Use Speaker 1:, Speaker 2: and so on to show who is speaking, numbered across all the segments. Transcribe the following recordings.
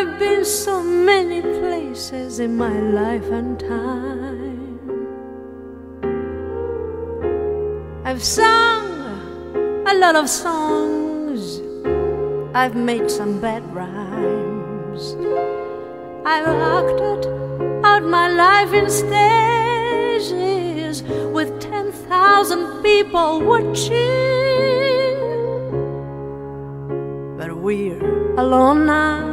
Speaker 1: I've been so many places in my life and time. I've sung a lot of songs. I've made some bad rhymes. I've acted out my life in stages with 10,000 people watching. But we're alone now,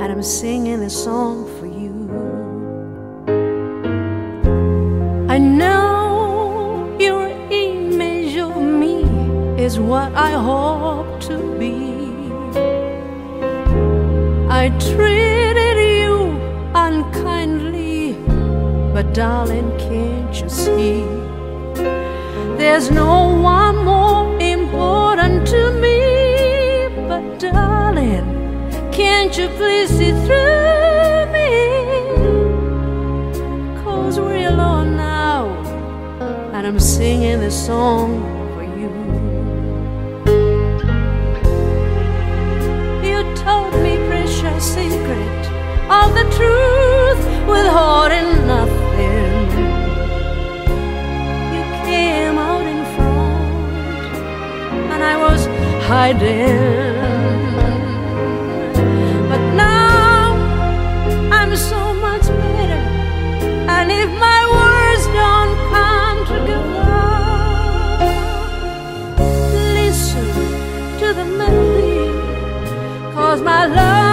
Speaker 1: and I'm singing a song for you. I know your image of me is what I hope to be. I treated you unkindly, but darling, can't you see? There's no one more can't you please see through me? Cause we're alone now, and I'm singing this song for you. You told me precious secret of the truth, withholding nothing. You came out in front, and I was hiding. To. Cause my love